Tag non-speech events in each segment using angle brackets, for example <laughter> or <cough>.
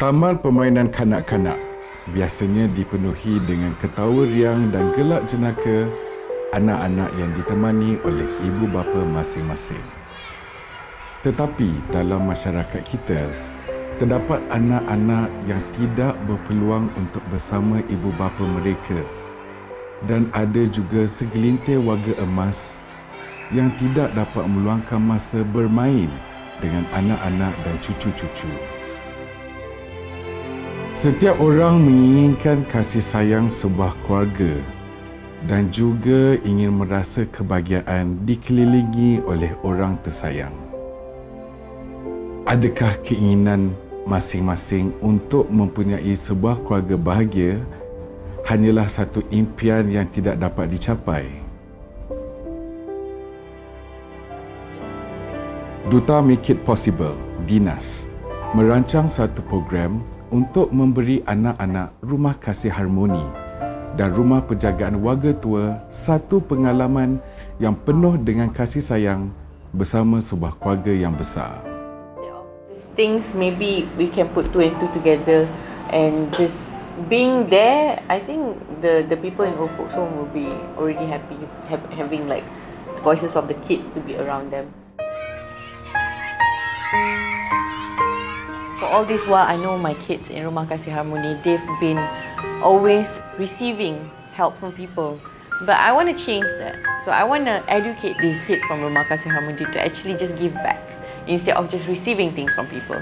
Taman permainan kanak-kanak biasanya dipenuhi dengan ketawa riang dan gelak jenaka anak-anak yang ditemani oleh ibu bapa masing-masing. Tetapi dalam masyarakat kita, terdapat anak-anak yang tidak berpeluang untuk bersama ibu bapa mereka dan ada juga segelintir warga emas yang tidak dapat meluangkan masa bermain dengan anak-anak dan cucu-cucu. Setiap orang menginginkan kasih sayang sebuah keluarga dan juga ingin merasa kebahagiaan dikelilingi oleh orang tersayang. Adakah keinginan masing-masing untuk mempunyai sebuah keluarga bahagia hanyalah satu impian yang tidak dapat dicapai. Duta Make It Possible, Dinas, merancang satu program untuk memberi anak-anak rumah kasih harmoni dan rumah penjagaan warga tua satu pengalaman yang penuh dengan kasih sayang bersama sebuah keluarga yang besar. Things maybe we can put two and two together and just being there i think the the people in old folks home will be already happy have, having like voices of the kids to be around them. for all this while i know my kids in rumah kasih harmony they've been always receiving help from people but i want to change that so i want to educate these kids from rumah kasih harmony to actually just give back instead of just receiving things from people.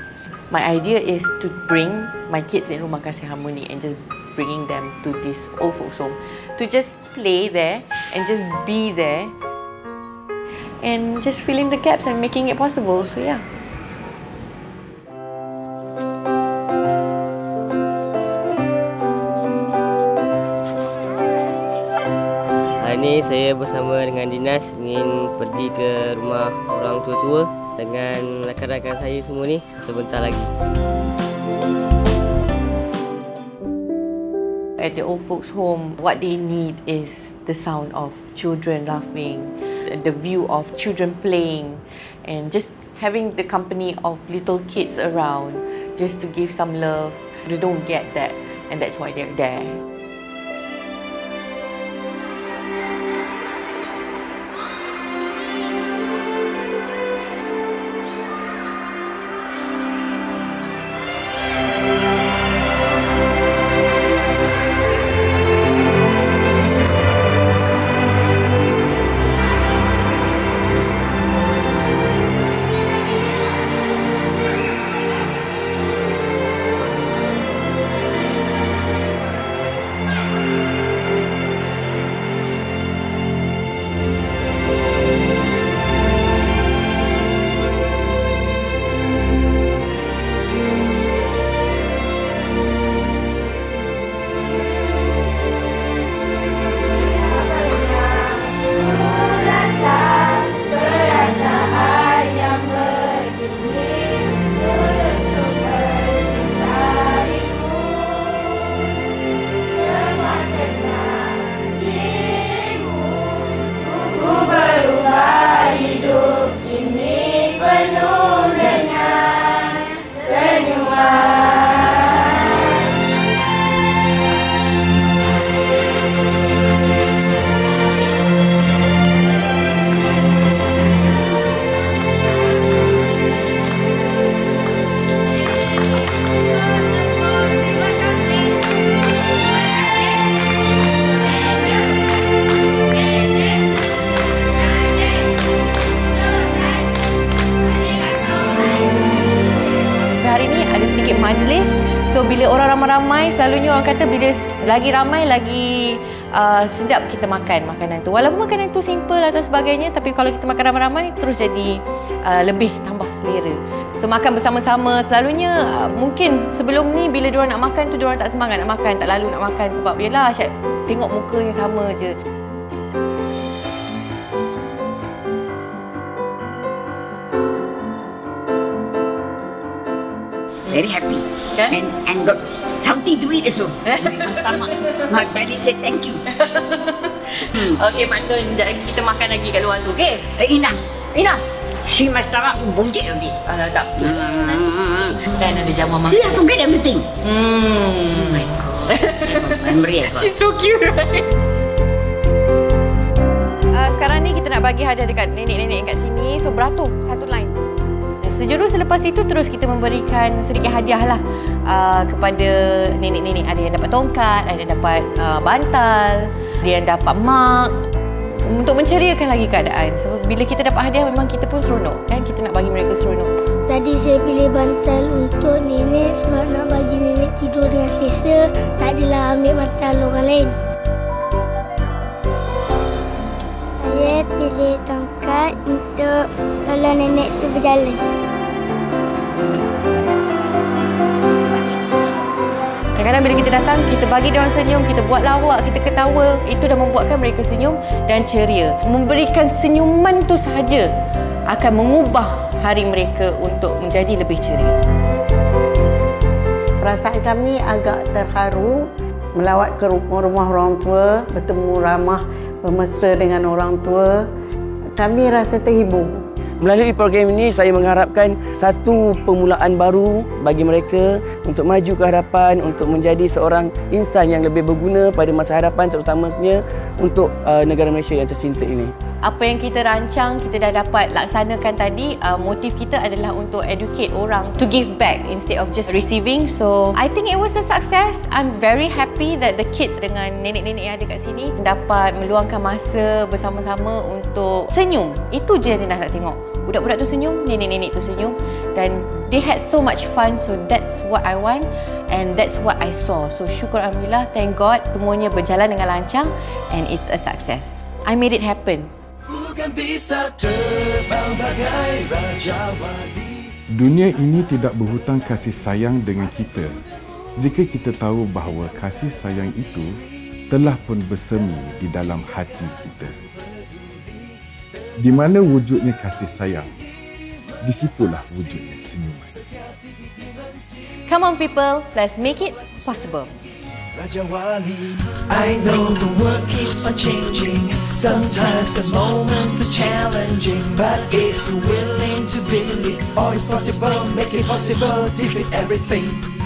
My idea is to bring my kids in Rumah Kasih Harmony and just bringing them to this old folks home to just play there and just be there and just filling the gaps and making it possible. So yeah. Ini saya bersama dengan dinas ingin pergi ke rumah orang tua-tua dengan rakan-rakan saya semua ni sebentar lagi. At the old folks home, what they need is the sound of children laughing, the view of children playing and just having the company of little kids around just to give some love. They don't get that and that's why they're there. Majlis. So bila orang ramai-ramai selalunya orang kata bila lagi ramai lagi uh, sedap kita makan makanan tu. Walaupun makanan tu simple atau sebagainya tapi kalau kita makan ramai-ramai terus jadi uh, lebih tambah selera. So makan bersama-sama selalunya uh, mungkin sebelum ni bila diorang nak makan tu diorang tak semangat nak makan, tak lalu nak makan sebab yalah asyik tengok muka yang sama je. Very happy okay. and and got something to eat well. <laughs> My stomach, my belly said thank you. hmm. Okay, Mak Tun, kita makan lagi kat luar tu, okay? Uh, enough, Ina. She must start up buncit nanti. Alah tak. Hmm. Kan ada jamu makan. See, I forget everything. Hmm. My God. Memory I got. She's so cute, right? Uh, sekarang ni kita nak bagi hadiah dekat nenek-nenek kat sini. So beratur satu line. Sejurus selepas itu terus kita memberikan sedikit hadiah lah uh, kepada nenek-nenek. Ada yang dapat tongkat, ada yang dapat uh, bantal, ada yang dapat mak untuk menceriakan lagi keadaan. So bila kita dapat hadiah memang kita pun seronok kan. Kita nak bagi mereka seronok. Tadi saya pilih bantal untuk nenek sebab nak bagi nenek tidur dengan selesa. Tak adalah ambil bantal orang lain. Saya pilih tongkat untuk tolong nenek tu berjalan. Kadang-kadang bila kita datang, kita bagi dia orang senyum, kita buat lawak, kita ketawa. Itu dah membuatkan mereka senyum dan ceria. Memberikan senyuman tu sahaja akan mengubah hari mereka untuk menjadi lebih ceria. Perasaan kami agak terharu melawat ke rumah orang tua, bertemu ramah bermesra dengan orang tua. Kami rasa terhibur. Melalui program ini saya mengharapkan satu permulaan baru bagi mereka untuk maju ke hadapan untuk menjadi seorang insan yang lebih berguna pada masa hadapan terutamanya untuk uh, negara Malaysia yang tercinta ini. Apa yang kita rancang, kita dah dapat laksanakan tadi. Uh, motif kita adalah untuk educate orang to give back instead of just receiving. So, I think it was a success. I'm very happy that the kids dengan nenek-nenek yang ada kat sini dapat meluangkan masa bersama-sama untuk senyum. Itu je yang nak tengok. Budak-budak tu senyum, nenek-nenek tu senyum dan they had so much fun so that's what I want and that's what I saw. So syukur Alhamdulillah, thank God semuanya berjalan dengan lancar and it's a success. I made it happen. Bukan bisa terbang bagai Raja Wali Dunia ini tidak berhutang kasih sayang dengan kita jika kita tahu bahawa kasih sayang itu telah pun bersemi di dalam hati kita. Di mana wujudnya kasih sayang, di situlah wujudnya senyuman. Come on people, let's make it possible. Raja Wali I know the world keeps on changing. Sometimes there's moments too challenging. But if you're willing to believe All is possible, make it possible. Defeat everything